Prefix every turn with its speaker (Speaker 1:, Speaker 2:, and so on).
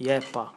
Speaker 1: É, Yepa.